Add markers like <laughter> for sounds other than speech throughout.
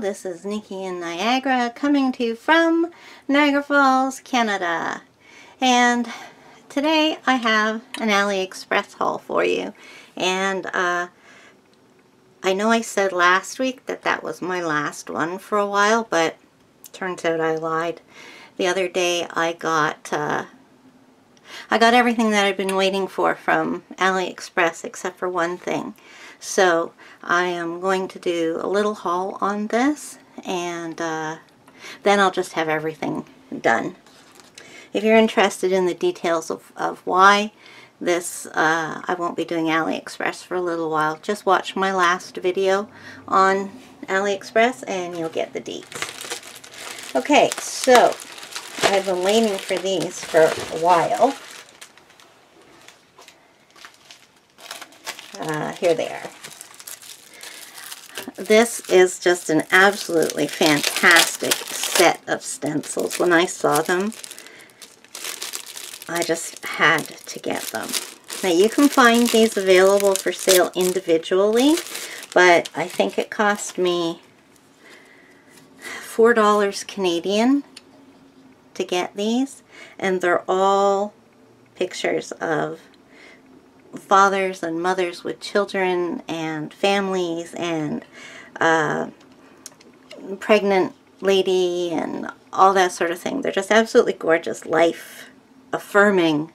This is Nikki in Niagara coming to you from Niagara Falls, Canada. And today I have an AliExpress haul for you. And uh, I know I said last week that that was my last one for a while, but turns out I lied. The other day I got uh, I got everything that I've been waiting for from AliExpress except for one thing. So I am going to do a little haul on this and uh, then I'll just have everything done. If you're interested in the details of, of why this, uh, I won't be doing AliExpress for a little while, just watch my last video on AliExpress and you'll get the deets. Okay, so I've been waiting for these for a while. Here they are. This is just an absolutely fantastic set of stencils. When I saw them, I just had to get them. Now you can find these available for sale individually, but I think it cost me $4 Canadian to get these, and they're all pictures of fathers and mothers with children and families and uh, pregnant lady and all that sort of thing. They're just absolutely gorgeous, life affirming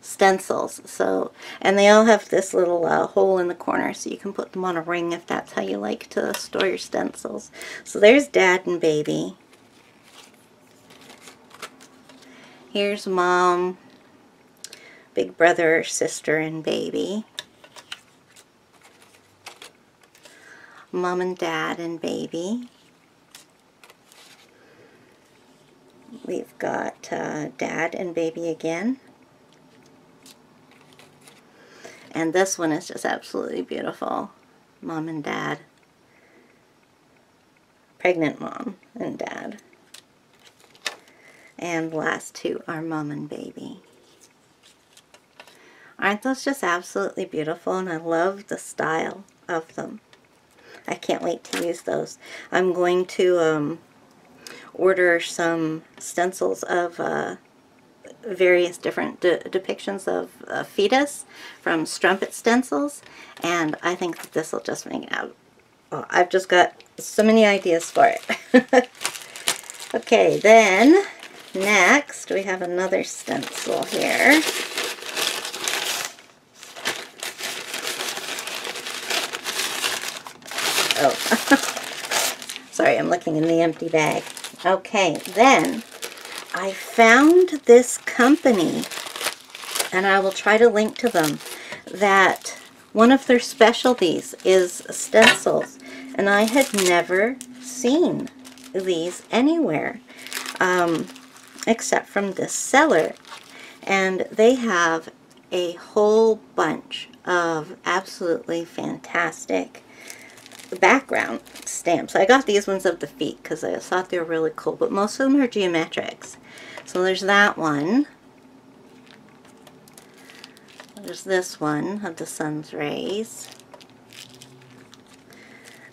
stencils. So, and they all have this little uh, hole in the corner so you can put them on a ring if that's how you like to store your stencils. So there's dad and baby. Here's mom big brother, sister, and baby. Mom and dad and baby. We've got uh, dad and baby again. And this one is just absolutely beautiful. Mom and dad. Pregnant mom and dad. And last two are mom and baby. Aren't those just absolutely beautiful? And I love the style of them. I can't wait to use those. I'm going to um, order some stencils of uh, various different de depictions of uh, fetus from Strumpet Stencils. And I think that this will just make it out. Oh, I've just got so many ideas for it. <laughs> okay, then next we have another stencil here. Oh, <laughs> sorry, I'm looking in the empty bag. Okay, then I found this company, and I will try to link to them, that one of their specialties is stencils, and I had never seen these anywhere um, except from this seller. And they have a whole bunch of absolutely fantastic background stamps. I got these ones of the feet because I thought they were really cool, but most of them are geometrics. So there's that one. There's this one of the sun's rays.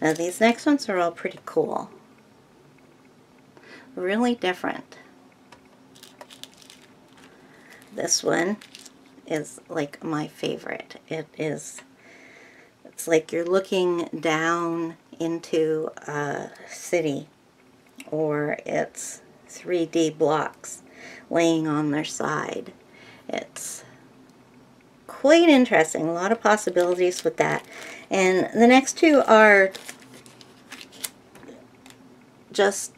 Now these next ones are all pretty cool. Really different. This one is like my favorite. It is it's like you're looking down into a city or it's 3D blocks laying on their side. It's quite interesting. A lot of possibilities with that. And the next two are just,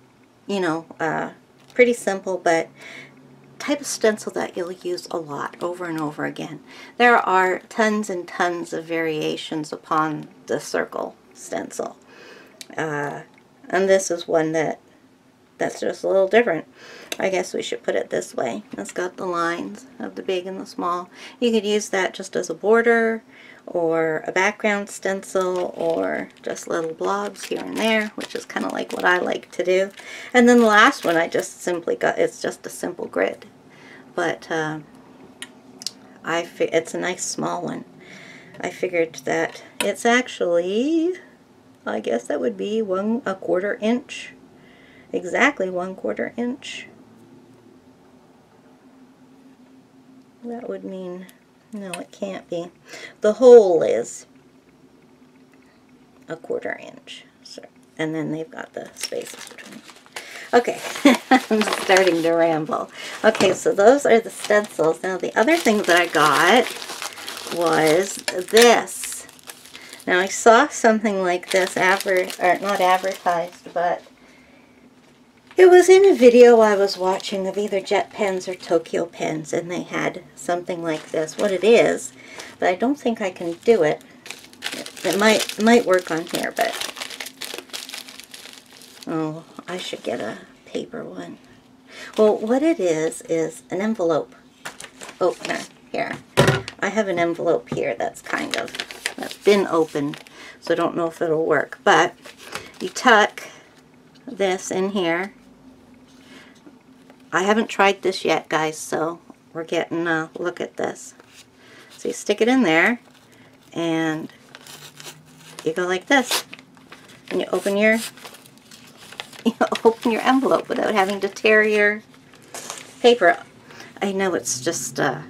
you know, uh, pretty simple, but type of stencil that you'll use a lot over and over again. There are tons and tons of variations upon the circle stencil. Uh, and this is one that that's just a little different. I guess we should put it this way. It's got the lines of the big and the small. You could use that just as a border or a background stencil or just little blobs here and there, which is kind of like what I like to do. And then the last one I just simply got, it's just a simple grid but uh, I it's a nice small one. I figured that it's actually I guess that would be one a quarter inch. Exactly one quarter inch. That would mean, no it can't be. The hole is a quarter inch. So, and then they've got the spaces between. Okay, <laughs> I'm starting to ramble. Okay, so those are the stencils. Now the other thing that I got was this. Now I saw something like this, adver or not advertised, but it was in a video I was watching of either Jet Pens or Tokyo Pens, and they had something like this. What it is, but I don't think I can do it. It might might work on here, but oh, I should get a paper one. Well, what it is is an envelope opener here. I have an envelope here that's kind of that's been opened, so I don't know if it'll work. But you tuck this in here. I haven't tried this yet, guys, so we're getting a look at this. So you stick it in there, and you go like this. And you open your <laughs> you open your envelope without having to tear your paper. I know it's just uh,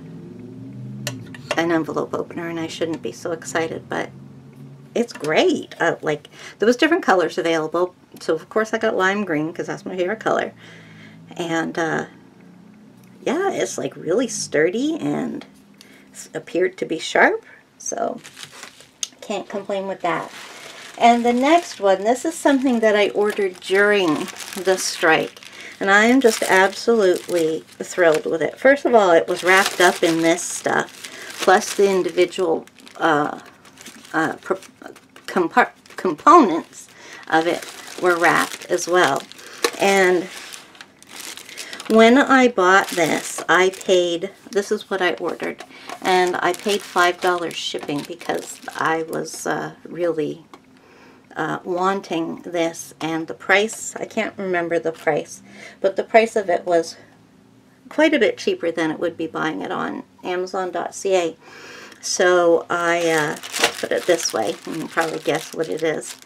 an envelope opener and I shouldn't be so excited, but it's great. Uh, like, there was different colors available. So, of course, I got lime green because that's my favorite color. And, uh, yeah, it's like really sturdy and appeared to be sharp. So, can't complain with that. And the next one, this is something that I ordered during the strike. And I am just absolutely thrilled with it. First of all, it was wrapped up in this stuff, plus the individual uh, uh, components of it were wrapped as well. And when I bought this, I paid, this is what I ordered, and I paid $5 shipping because I was uh, really uh, wanting this and the price, I can't remember the price, but the price of it was quite a bit cheaper than it would be buying it on Amazon.ca. So I uh, put it this way, you can probably guess what it is.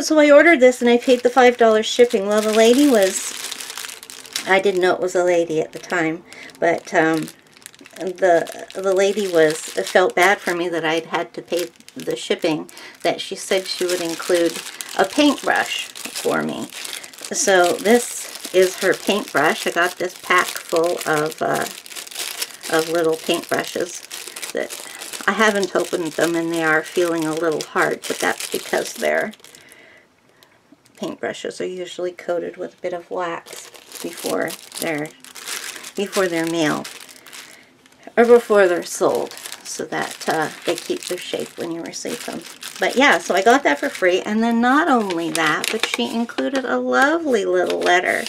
So I ordered this and I paid the $5 shipping. Well, the lady was, I didn't know it was a lady at the time, but um, the the lady was felt bad for me that I'd had to pay the shipping that she said she would include a paintbrush for me. So this is her paintbrush. I got this pack full of uh, of little paintbrushes that I haven't opened them and they are feeling a little hard, but that's because their paintbrushes are usually coated with a bit of wax before they're before they're mailed or before they're sold so that uh, they keep their shape when you receive them. But yeah, so I got that for free. And then not only that, but she included a lovely little letter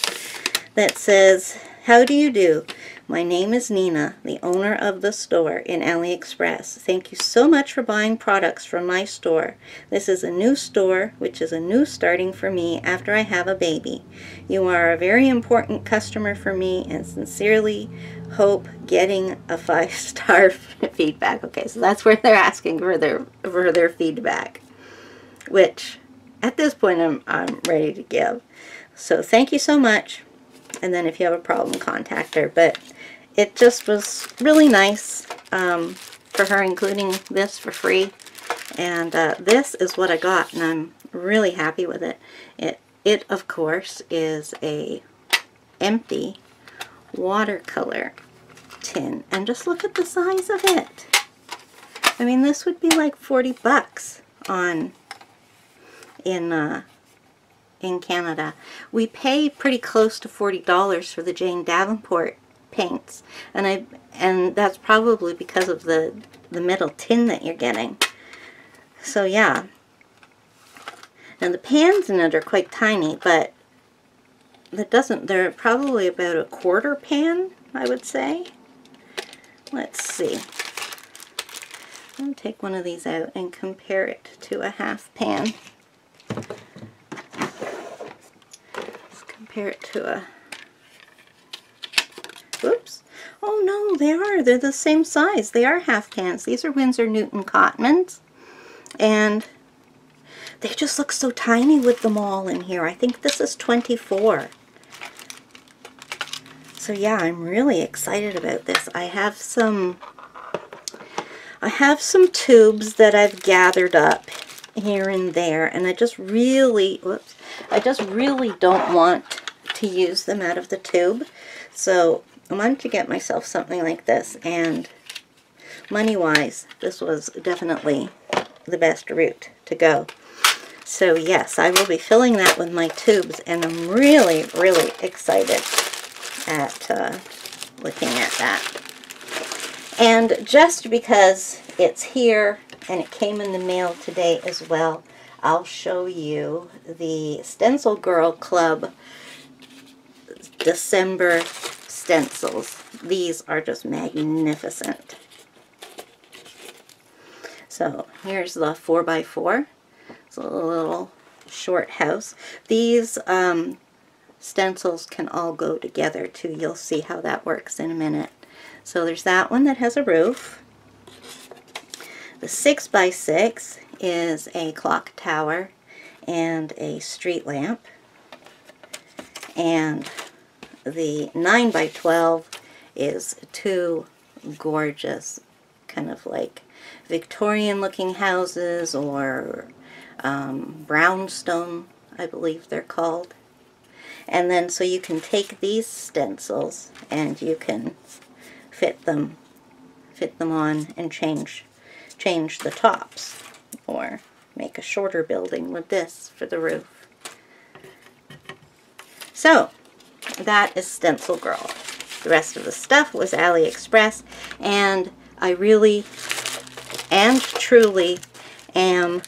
that says, How do you do? My name is Nina, the owner of the store in AliExpress. Thank you so much for buying products from my store. This is a new store, which is a new starting for me after I have a baby. You are a very important customer for me and sincerely hope getting a five-star <laughs> feedback. Okay, so that's where they're asking for their for their feedback, which at this point I'm, I'm ready to give. So thank you so much. And then if you have a problem, contact her. But it just was really nice um, for her including this for free. And uh, this is what I got, and I'm really happy with it. It, it of course, is a empty watercolor tin. And just look at the size of it. I mean, this would be like 40 bucks on in uh, in Canada. We pay pretty close to $40 for the Jane Davenport paints. And I and that's probably because of the the metal tin that you're getting. So yeah. Now the pans in it are quite tiny, but that doesn't they're probably about a quarter pan, I would say. Let's see. To take one of these out and compare it to a half pan. Compare it to a Oops. Oh no, they are. They're the same size. They are half pans. These are Winsor Newton Cotmans. And they just look so tiny with them all in here. I think this is 24. So yeah, I'm really excited about this. I have some I have some tubes that I've gathered up here and there and I just really whoops, I just really don't want to use them out of the tube. So I wanted to get myself something like this and money-wise, this was definitely the best route to go. So yes, I will be filling that with my tubes and I'm really, really excited at uh, looking at that. And just because it's here and it came in the mail today as well, I'll show you the Stencil Girl Club December stencils. These are just magnificent. So here's the 4x4. It's a little short house. These um, stencils can all go together too. You'll see how that works in a minute. So there's that one that has a roof. The 6x6 is a clock tower and a street lamp. And the 9 by 12 is two gorgeous kind of like Victorian looking houses or um, brownstone I believe they're called. And then so you can take these stencils and you can fit them fit them on and change change the tops or make a shorter building with this for the roof. So that is Stencil Girl. The rest of the stuff was AliExpress and I really and truly am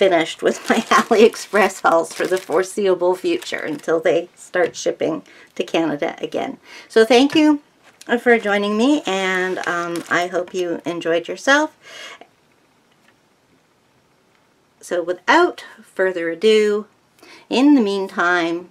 finished with my <laughs> AliExpress hauls for the foreseeable future until they start shipping to Canada again. So thank you for joining me and um, I hope you enjoyed yourself. So without further ado, in the meantime,